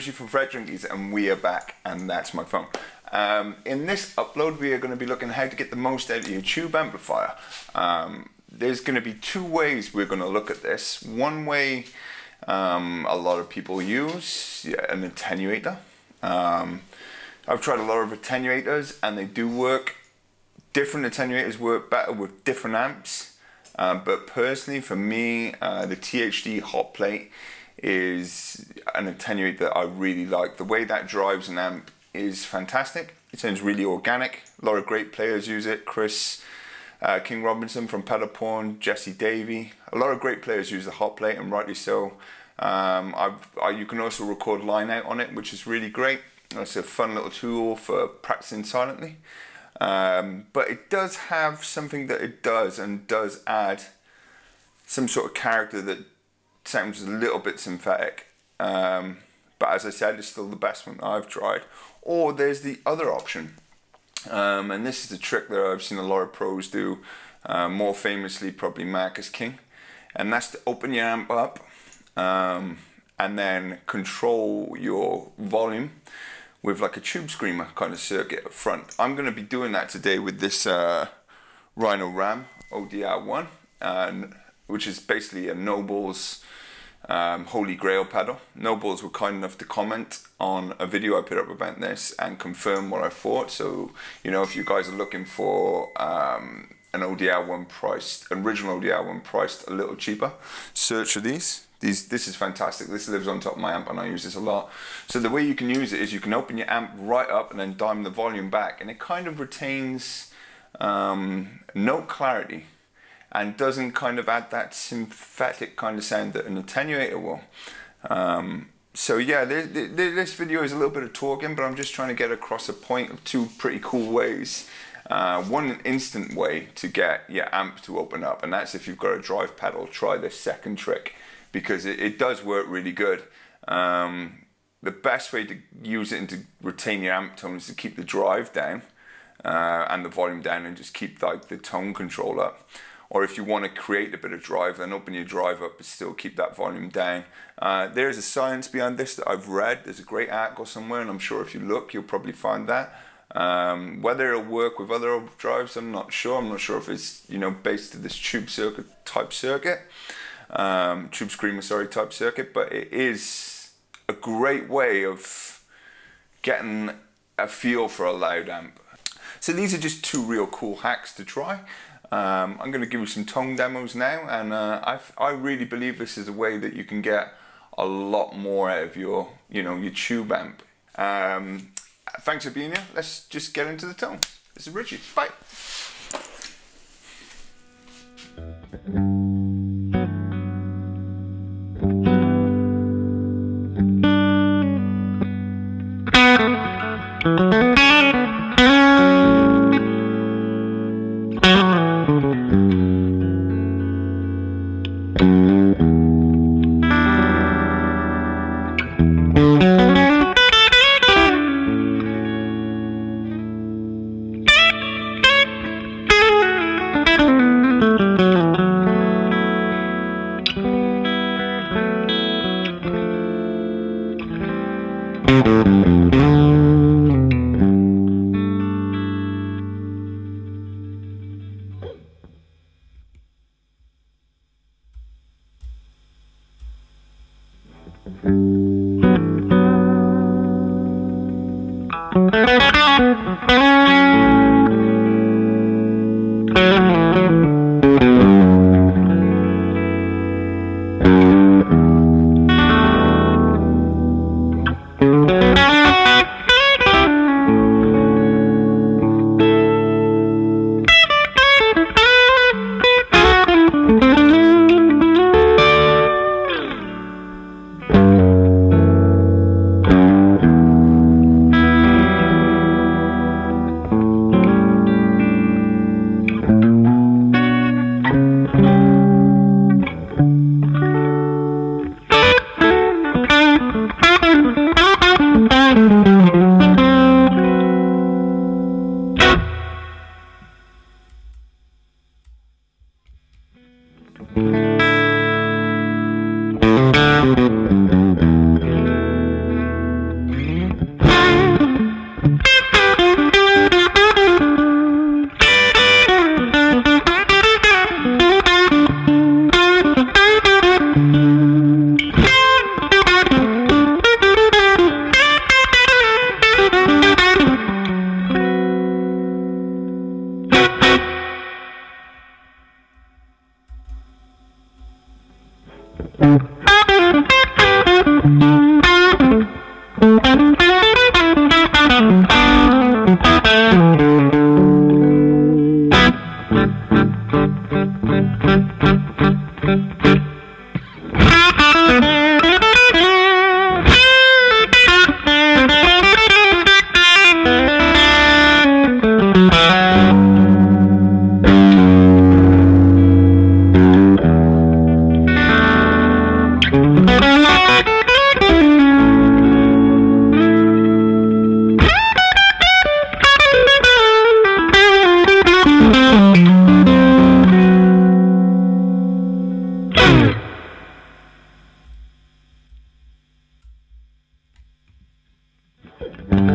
Richie from Fret Junkies and we are back and that's my phone. Um, in this upload we are going to be looking how to get the most out of your tube amplifier. Um, there's going to be two ways we're going to look at this. One way um, a lot of people use yeah, an attenuator. Um, I've tried a lot of attenuators and they do work. Different attenuators work better with different amps. Uh, but personally for me, uh, the THD hot plate is an attenuate that I really like. The way that drives an amp is fantastic. It sounds really organic. A lot of great players use it. Chris uh, King Robinson from Pedal Jesse Davey. A lot of great players use the hot plate and rightly so. Um, I, you can also record line out on it, which is really great. It's a fun little tool for practicing silently. Um, but it does have something that it does and does add some sort of character that sounds a little bit synthetic. Um, but as I said, it's still the best one I've tried. Or there's the other option. Um, and this is the trick that I've seen a lot of pros do, uh, more famously probably Marcus King. And that's to open your amp up um, and then control your volume with like a tube screamer kind of circuit up front. I'm going to be doing that today with this uh, Rhino Ram ODR1, which is basically a Nobels um, Holy Grail pedal. Nobels were kind enough to comment on a video I put up about this and confirm what I thought. So, you know, if you guys are looking for um, an ODR one priced, original ODR one priced a little cheaper, search for these. These, this is fantastic. This lives on top of my amp and I use this a lot. So the way you can use it is you can open your amp right up and then dial the volume back and it kind of retains um, note clarity and doesn't kind of add that synthetic kind of sound that an attenuator will. Um, so yeah, this video is a little bit of talking, but I'm just trying to get across a point of two pretty cool ways. Uh, one instant way to get your amp to open up, and that's if you've got a drive pedal, try this second trick because it, it does work really good. Um, the best way to use it and to retain your amp tone is to keep the drive down uh, and the volume down and just keep like the tone control up or if you want to create a bit of drive, then open your drive up but still keep that volume down. Uh, there's a science behind this that I've read. There's a great article somewhere, and I'm sure if you look, you'll probably find that. Um, whether it'll work with other drives, I'm not sure. I'm not sure if it's you know based to this tube circuit type circuit, um, tube screamer sorry type circuit, but it is a great way of getting a feel for a loud amp. So these are just two real cool hacks to try. Um, I'm going to give you some tone demos now and uh, I, I really believe this is a way that you can get a lot more out of your, you know, your tube amp. Um, thanks for being here. Let's just get into the tone. This is Richie. Bye. Okay,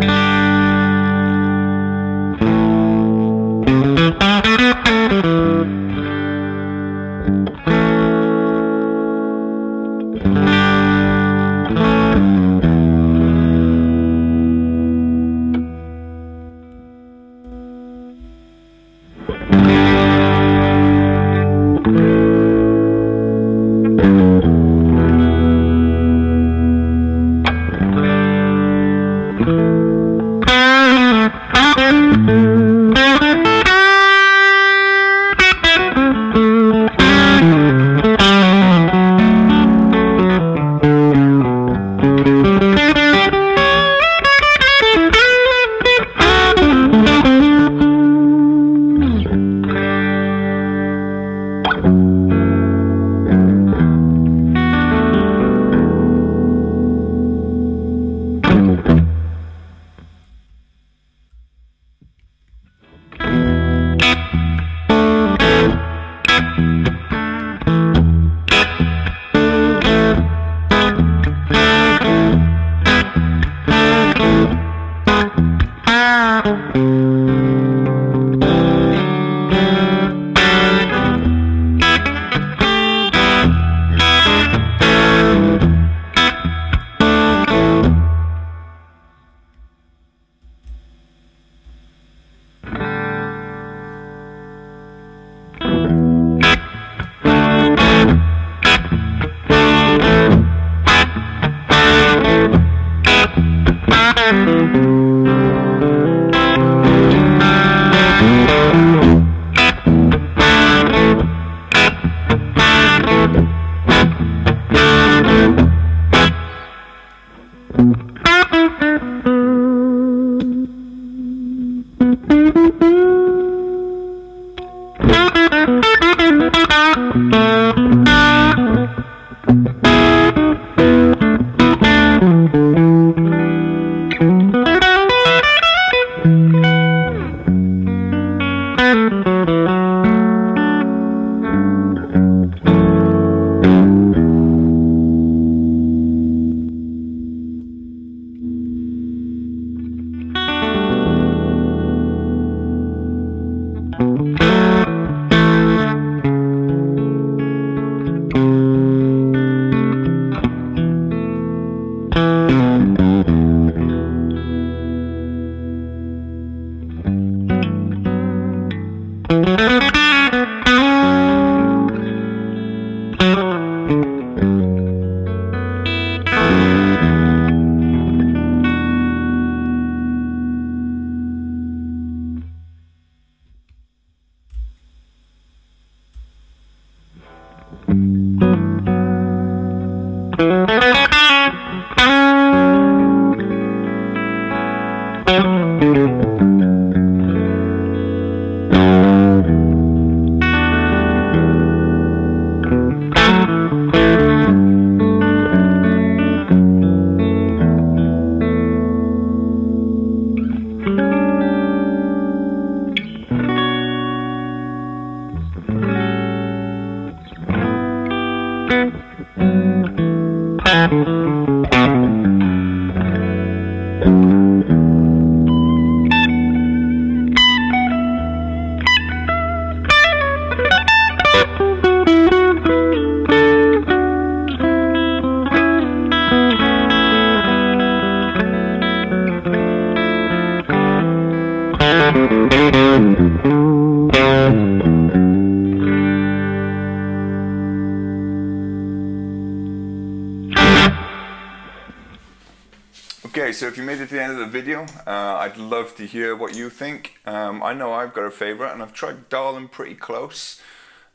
so if you made it to the end of the video, uh, I'd love to hear what you think. Um, I know I've got a favourite and I've tried dialing pretty close.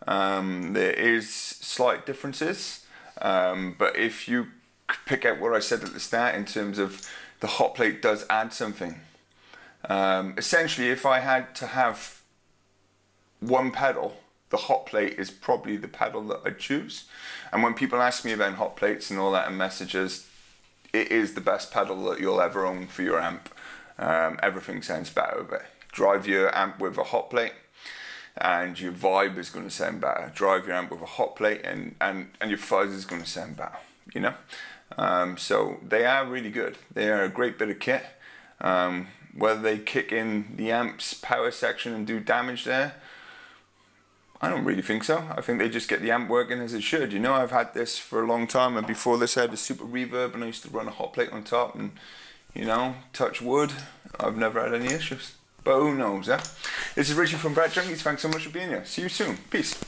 Um, there is slight differences, um, but if you pick out what I said at the start in terms of the hot plate does add something. Um, essentially, if I had to have one pedal, the hot plate is probably the pedal that I choose. And when people ask me about hot plates and all that and messages, it is the best pedal that you'll ever own for your amp. Um, everything sounds better with it. Drive your amp with a hot plate and your vibe is going to sound better. Drive your amp with a hot plate and, and, and your fuzz is going to sound better, you know? Um, so they are really good. They are a great bit of kit. Um, whether they kick in the amps power section and do damage there, I don't really think so. I think they just get the amp working as it should. You know, I've had this for a long time, and before this, I had a super reverb, and I used to run a hot plate on top, and you know, touch wood. I've never had any issues. But who knows, eh? This is Richard from Fret Junkies. Thanks so much for being here. See you soon. Peace.